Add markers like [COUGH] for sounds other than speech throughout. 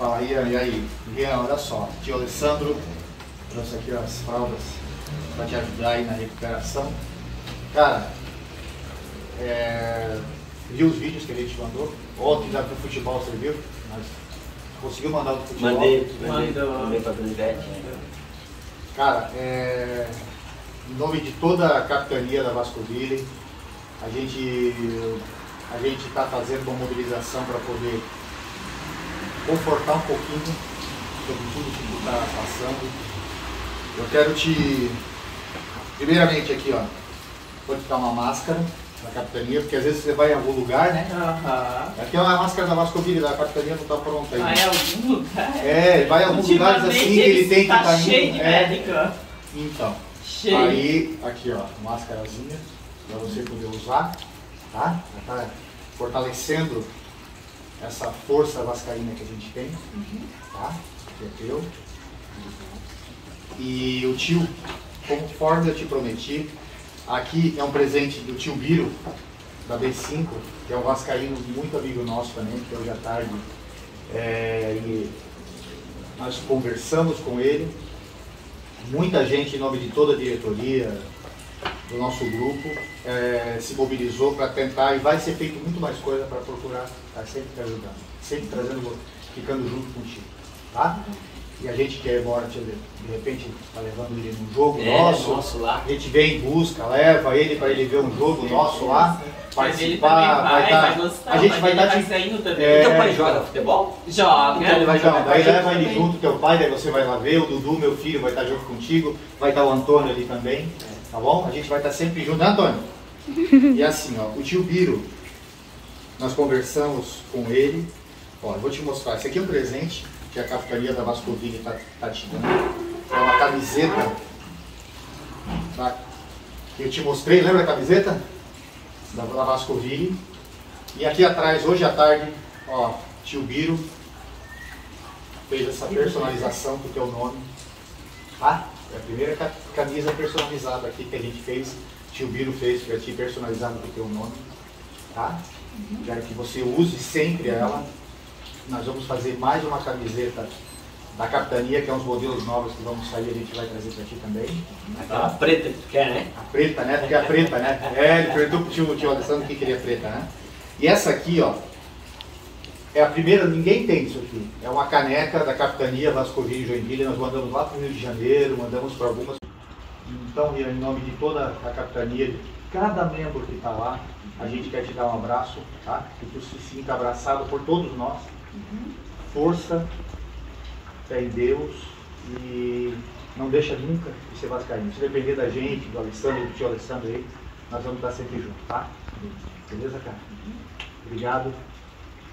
Fala aí, e aí? Rian, olha só, tio Alessandro trouxe aqui as fraldas para te ajudar aí na recuperação. Cara, é, viu os vídeos que a gente mandou? Ontem já do futebol, você viu? Mas conseguiu mandar do futebol? Mandei, mandei, mandei pra Donivete. Cara, é, em nome de toda a capitania da Vascoville, a gente a gente está fazendo uma mobilização para poder confortar um pouquinho sobre tudo que tu está passando. Eu quero te, primeiramente aqui, ó, vou te dar uma máscara da capitania, porque às vezes você vai em algum lugar, né? Aham. Aqui é uma máscara da Vascoville, da capitania não está pronta ainda. Vai em algum lugar? É, vai em alguns lugares assim que ele tem que tá estar cheio de É, médico. então. Cheio. Aí, aqui ó, máscarazinha para você poder usar, tá? Tá fortalecendo essa força vascaína que a gente tem, tá? Que é teu. E o tio, conforme eu te prometi, aqui é um presente do tio Biro, da B5, que é um vascaíno muito amigo nosso também, que hoje à tarde é, e nós conversamos com ele, muita gente, em nome de toda a diretoria do nosso grupo, eh, se mobilizou para tentar, e vai ser feito muito mais coisa para procurar estar sempre te ajudando, sempre trazendo, ficando junto contigo, tá? E a gente quer embora, de de repente, está levando ele num jogo É, nosso, nosso lá. a gente vem em busca, leva ele para ele ver um jogo nosso lá, Mas ele também participar, vai, tá- vai gostar. a gente vai estar vai te saindo também. É, teu pai joga futebol? Joga. Então ele vai jogar Então, daí gente leva ele junto, teu pai, daí você vai lá ver, o Dudu, meu filho, vai estar junto contigo, vai estar o Antônio ali também, tá bom? A gente vai estar sempre junto, né Antônio? [LAUGHS] E assim, ó, o tio Biro, nós conversamos com ele, ó, eu vou te mostrar, esse aqui é um presente que a capitania da Vascovini está tá te dando, é uma camiseta, tá? que eu te mostrei, lembra a camiseta? Da, da Vascovini, e aqui atrás, hoje à tarde, ó, tio Biro fez essa personalização com o teu nome. Tá? É a primeira ca- camisa personalizada aqui que a gente fez. Tio Biro fez para ti personalizado com o teu nome. Tá? Quero que você use sempre ela. Nós vamos fazer mais uma camiseta da capitania, que é uns modelos novos que vamos sair, a gente vai trazer para ti também. Aquela preta que tu quer, né? A preta, né? Porque é a preta, né? É, ele perguntou pro tio, tio Alessandro que queria preta, né? E essa aqui, ó, é a primeira, ninguém tem isso aqui. É uma caneca da Capitania Vascoville e Joinville, nós mandamos lá para o Rio de Janeiro, mandamos para algumas. Então, em nome de toda a Capitania, de cada membro que está lá, a gente quer te dar um abraço, tá? Que tu se sinta abraçado por todos nós. Força, fé em Deus e não deixa nunca de ser vascaíno. Se depender da gente, do Alessandro, do tio Alessandro aí, nós vamos estar sempre juntos, tá? Beleza, cara? Obrigado.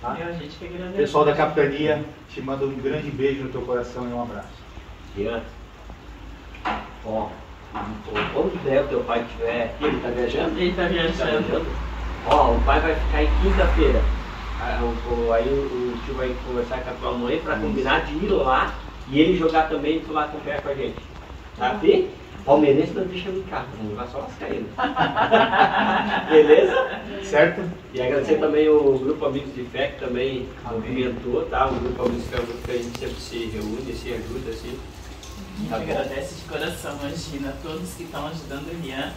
Tá? Meu, a gente que agradece. Pessoal da capitania, te manda um grande beijo no teu coração e um abraço. Ian. Ó, quando der o teu pai estiver aqui, ele tá viajando? Ele tá Tá viajando. Ó, o pai vai ficar em quinta-feira. Aí o, o tio vai conversar com a tua mãe pra combinar de ir lá e ele jogar também e tu lá acompanhar com a gente. Tá, Fê? Palmeirense não deixa casa, vamos levar só as caídas. [LAUGHS] Beleza? Certo? E agradecer também o Grupo Amigos de Fé, que também movimentou, tá? O Grupo Amigos de Fé é um grupo que a gente sempre se reúne, se ajuda, assim. A gente Tá agradece de coração, imagina, todos que estão ajudando o Rian.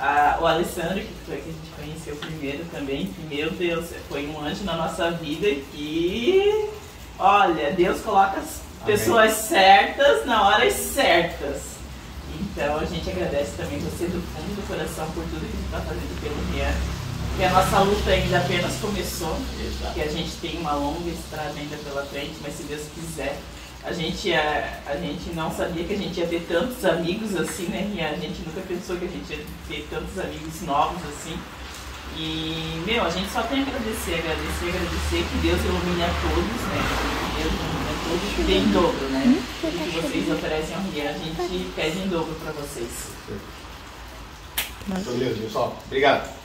Ah, o Alessandro, que foi que a gente conheceu primeiro também, que, meu Deus, foi um anjo na nossa vida e olha, Deus coloca as Amém. pessoas certas na horas certas. Então a gente agradece também você do fundo do coração por tudo que você está fazendo pelo Rian. Que a nossa luta ainda apenas começou, Exato. que a gente tem uma longa estrada ainda pela frente, mas se Deus quiser, a gente, é, a gente não sabia que a gente ia ter tantos amigos assim, né? E a gente nunca pensou que a gente ia ter tantos amigos novos assim. E, meu, a gente só tem a agradecer, agradecer, agradecer, que Deus ilumine a todos, né? Que Deus ilumine a todos e dê em dobro, né? Tudo que vocês oferecem ao Ria, a gente pede em dobro para vocês. Beleza, pessoal. Obrigado.